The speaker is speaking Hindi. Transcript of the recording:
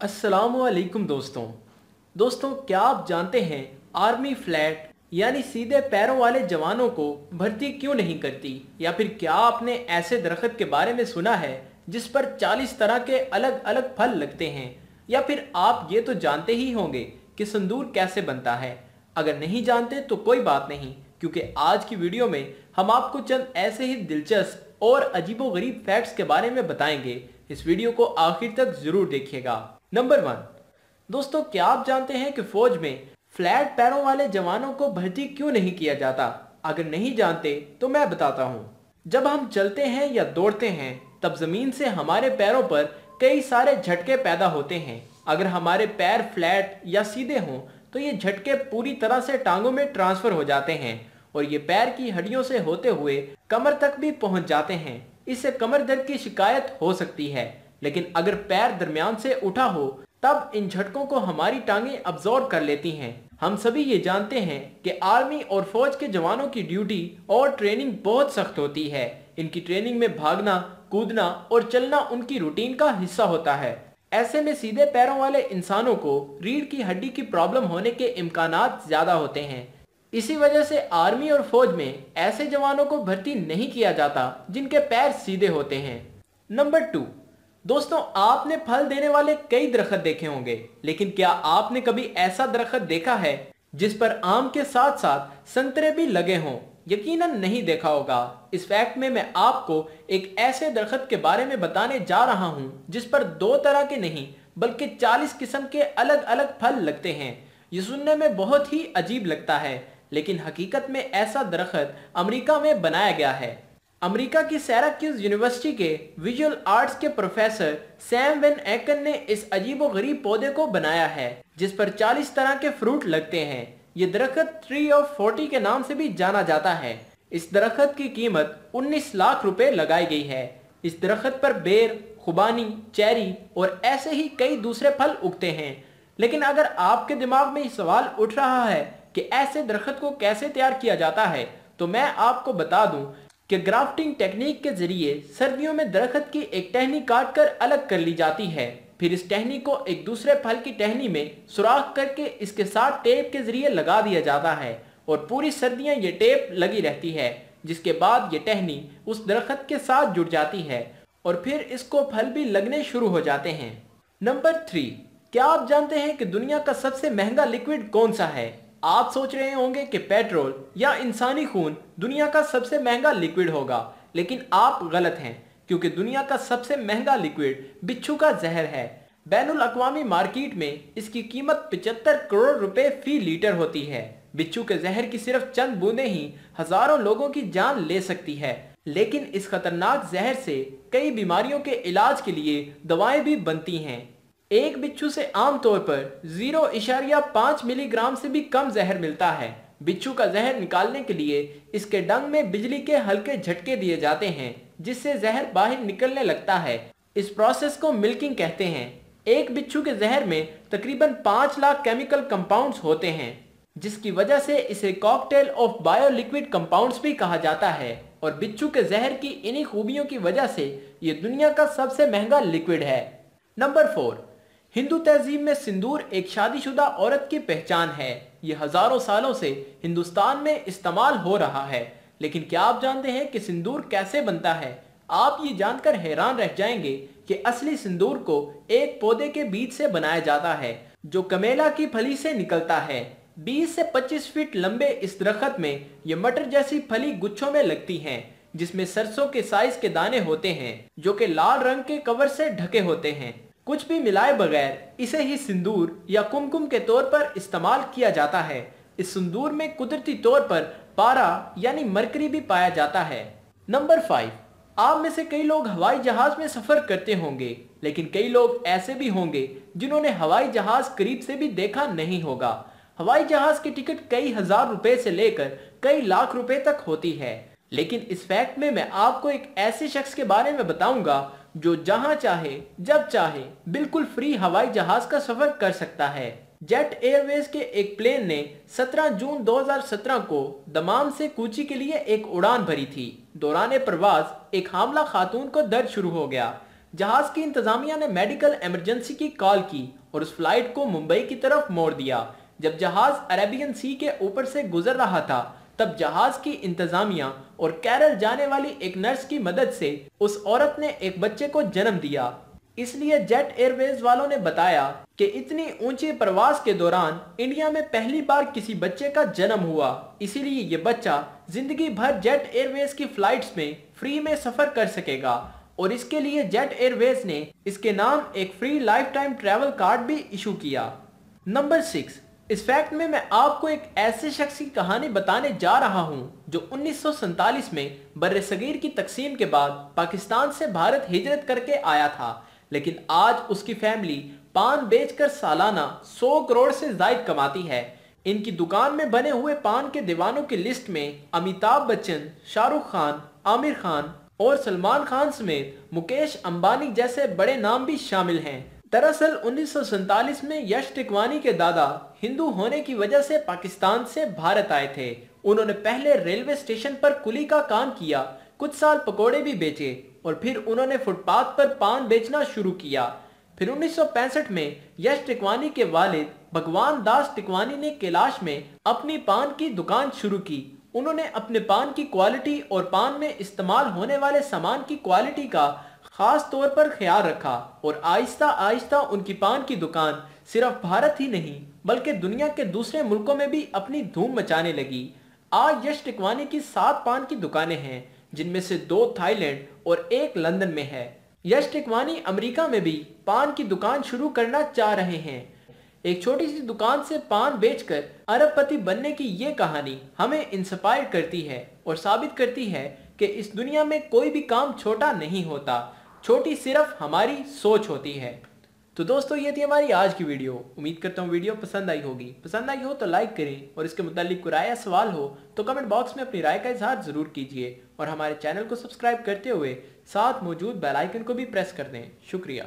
असलकुम दोस्तों। दोस्तों, क्या आप जानते हैं आर्मी फ्लैट, यानी सीधे पैरों वाले जवानों को भर्ती क्यों नहीं करती? या फिर क्या आपने ऐसे दरख्त के बारे में सुना है जिस पर 40 तरह के अलग अलग फल लगते हैं? या फिर आप ये तो जानते ही होंगे कि संदूर कैसे बनता है। अगर नहीं जानते तो कोई बात नहीं, क्योंकि आज की वीडियो में हम आपको चंद ऐसे ही दिलचस्प और अजीबोगरीब फैक्ट्स के बारे में बताएँगे। इस वीडियो को आखिर तक ज़रूर देखिएगा। नंबर वन दोस्तों, क्या आप जानते हैं कि फौज में फ्लैट पैरों वाले जवानों को भर्ती क्यों नहीं किया जाता? अगर नहीं जानते तो मैं बताता हूँ। जब हम चलते हैं या दौड़ते हैं, तब ज़मीन से हमारे पैरों पर कई सारे झटके पैदा होते हैं। अगर हमारे पैर फ्लैट या सीधे हों तो ये झटके पूरी तरह से टांगों में ट्रांसफ़र हो जाते हैं और ये पैर की हड्डियों से होते हुए कमर तक भी पहुँच जाते हैं। इससे कमर दर्द की शिकायत हो सकती है। लेकिन अगर पैर दरमियान से उठा हो, तब इन झटकों को हमारी टांगे अब्जॉर्ब कर लेती हैं। हम सभी ये जानते हैं कि आर्मी और फौज के जवानों की ड्यूटी और ट्रेनिंग बहुत सख्त होती है। इनकी ट्रेनिंग में भागना, कूदना और चलना उनकी रूटीन का हिस्सा होता है। ऐसे में सीधे पैरों वाले इंसानों को रीढ़ की हड्डी की प्रॉब्लम होने के इम्कान ज़्यादा होते हैं। इसी वजह से आर्मी और फौज में ऐसे जवानों को भर्ती नहीं किया जाता जिनके पैर सीधे होते हैं। नंबर टू दोस्तों, आपने फल देने वाले कई दरखत देखे होंगे, लेकिन क्या आपने कभी ऐसा दरखत देखा है जिस पर आम के साथ साथ संतरे भी लगे हों? यकीनन नहीं देखा होगा। इस फैक्ट में मैं आपको एक ऐसे दरखत के बारे में बताने जा रहा हूँ, जिस पर दो तरह के नहीं, बल्कि 40 किस्म के अलग अलग फल लगते हैं। ये सुनने में बहुत ही अजीब लगता है, लेकिन हकीकत में ऐसा दरखत अमेरिका में बनाया गया है। अमेरिका की सैराक्यूज यूनिवर्सिटी के विजुअल आर्ट्स के प्रोफेसर सैम वेन एकन ने इस अजीब गरीब पौधे को बनाया है, जिस पर 40 तरह के फ्रूट लगते हैं। ये दरख्त ट्री ऑफ़ फोर्टी के नाम से भी जाना जाता है। इस दरख्त की कीमत 19 लाख रुपए लगाई गई है। इस दरख्त पर बेर, खुबानी, चेरी और ऐसे ही कई दूसरे फल उगते हैं। लेकिन अगर आपके दिमाग में सवाल उठ रहा है कि ऐसे दरख्त को कैसे तैयार किया जाता है तो मैं आपको बता दूँ कि ग्राफ्टिंग टेक्निक के ज़रिए सर्दियों में दरख्त की एक टहनी काट कर अलग कर ली जाती है। फिर इस टहनी को एक दूसरे फल की टहनी में सुराख करके इसके साथ टेप के ज़रिए लगा दिया जाता है और पूरी सर्दियाँ ये टेप लगी रहती है, जिसके बाद ये टहनी उस दरख्त के साथ जुड़ जाती है और फिर इसको फल भी लगने शुरू हो जाते हैं। नंबर थ्री, क्या आप जानते हैं कि दुनिया का सबसे महँगा लिक्विड कौन सा है? आप सोच रहे होंगे कि पेट्रोल या इंसानी खून दुनिया का सबसे महँगा लिक्विड होगा, लेकिन आप गलत हैं, क्योंकि दुनिया का सबसे महँगा लिक्विड बिच्छू का जहर है। बैन अवी मार्केट में इसकी कीमत पिचहत्तर करोड़ रुपए फ़ी लीटर होती है। बिच्छू के जहर की सिर्फ़ चंद बूंदे ही हज़ारों लोगों की जान ले सकती है। लेकिन इस खतरनाक जहर से कई बीमारियों के इलाज के लिए दवाएँ भी बनती हैं। एक बिच्छू से आमतौर पर ज़ीरो इशारिया पाँच मिलीग्राम से भी कम जहर मिलता है। बिच्छू का जहर निकालने के लिए इसके डंग में बिजली के हल्के झटके दिए जाते हैं, जिससे जहर बाहर निकलने लगता है। इस प्रोसेस को मिल्किंग कहते हैं। एक बिच्छू के जहर में तकरीबन पाँच लाख केमिकल कंपाउंड्स होते हैं, जिसकी वजह से इसे कॉकटेल ऑफ़ बायोलिक्विड कंपाउंड्स भी कहा जाता है। और बिच्छू के जहर की इन्हीं खूबियों की वजह से ये दुनिया का सबसे महँगा लिक्विड है। नंबर फोर हिंदू तहजीब में सिंदूर एक शादीशुदा औरत की पहचान है। ये हज़ारों सालों से हिंदुस्तान में इस्तेमाल हो रहा है। लेकिन क्या आप जानते हैं कि सिंदूर कैसे बनता है? आप ये जानकर हैरान रह जाएँगे कि असली सिंदूर को एक पौधे के बीज से बनाया जाता है, जो कमेला की फली से निकलता है। 20 से 25 फीट लंबे इस दरख्त में ये मटर जैसी फली गुच्छों में लगती हैं, जिसमें सरसों के साइज़ के दाने होते हैं, जो कि लाल रंग के कवर से ढके होते हैं। कुछ भी मिलाए बगैर इसे ही सिंदूर या कुमकुम के तौर पर इस्तेमाल किया जाता है। इस सिंदूर में कुदरती तौर पर पारा यानी मरकरी भी पाया जाता है। नंबर फाइव, आप में से कई लोग हवाई जहाज़ में सफ़र करते होंगे, लेकिन कई लोग ऐसे भी होंगे जिन्होंने हवाई जहाज़ करीब से भी देखा नहीं होगा। हवाई जहाज़ की टिकट कई हज़ार रुपए से लेकर कई लाख रुपए तक होती है। लेकिन इस फैक्ट में मैं आपको एक ऐसे शख्स के बारे में बताऊँगा जो जहाँ चाहे, जब चाहे, बिल्कुल फ्री हवाई जहाज़ का सफ़र कर सकता है। जेट एयरवेज के एक प्लेन ने 17 जून 2017 को दमाम से कूची के लिए एक उड़ान भरी थी। दौरान प्रवास एक हमला खातून को दर्द शुरू हो गया। जहाज़ की इंतजामिया ने मेडिकल इमरजेंसी की कॉल की और उस फ़्लाइट को मुंबई की तरफ़ मोड़ दिया, जब जहाज़ अरेबियन सी के ऊपर से गुजर रहा था। तब जहाज़ की इंतजामिया और केरल जाने वाली एक नर्स की मदद से उस औरत ने एक बच्चे को जन्म दिया। इसलिए जेट एयरवेज वालों ने बताया कि इतनी ऊँची प्रवास के दौरान इंडिया में पहली बार किसी बच्चे का जन्म हुआ। इसीलिए ये बच्चा ज़िंदगी भर जेट एयरवेज की फ्लाइट्स में फ्री में सफ़र कर सकेगा और इसके लिए जेट एयरवेज ने इसके नाम एक free lifetime travel card भी इशू किया। नंबर सिक्स इस फैक्ट में मैं आपको एक ऐसे शख्स की कहानी बताने जा रहा हूँ, जो उन्नीस में बर सगीर की तकसीम के बाद पाकिस्तान से भारत हिजरत करके आया था। लेकिन आज उसकी फैमिली पान बेचकर सालाना 100 करोड़ से जायद कमाती है। इनकी दुकान में बने हुए पान के दीवानों की लिस्ट में अमिताभ बच्चन, शाहरुख खान, आमिर खान और सलमान खान समेत मुकेश अंबानी जैसे बड़े नाम भी शामिल हैं। दरअसल उन्नीस में यश टिकवानी के दादा हिंदू होने की वजह से पाकिस्तान से भारत आए थे। उन्होंने पहले रेलवे स्टेशन पर कुली का काम किया, कुछ साल पकोड़े भी बेचे और फिर उन्होंने फुटपाथ पर पान बेचना शुरू किया। फिर उन्नीस में यश टिकवानी के वालिद भगवान दास टिकवानी ने कैलाश में अपनी पान की दुकान शुरू की। उन्होंने अपने पान की क्वालिटी और पान में इस्तेमाल होने वाले सामान की क्वालिटी का खास तौर पर ख्याल रखा और आहिस्ता आहिस्ता उनकी पान की दुकान सिर्फ़ भारत ही नहीं, बल्कि दुनिया के दूसरे मुल्कों में भी अपनी धूम मचाने लगी। आज यश टिकवानी की सात पान की दुकानें हैं, जिनमें से दो थाईलैंड और एक लंदन में है। यश टिकवानी अमेरिका में भी पान की दुकान शुरू करना चाह रहे हैं। एक छोटी सी दुकान से पान बेचकर अरबपति बनने की ये कहानी हमें इंस्पायर करती है और साबित करती है कि इस दुनिया में कोई भी काम छोटा नहीं होता, छोटी सिर्फ़ हमारी सोच होती है। तो दोस्तों, ये थी हमारी आज की वीडियो। उम्मीद करता हूँ वीडियो पसंद आई होगी। पसंद आई हो तो लाइक करें और इसके मुतालिक कोई राय या सवाल हो तो कमेंट बॉक्स में अपनी राय का इजहार ज़रूर कीजिए और हमारे चैनल को सब्सक्राइब करते हुए साथ मौजूद बेल आइकन को भी प्रेस कर दें। शुक्रिया।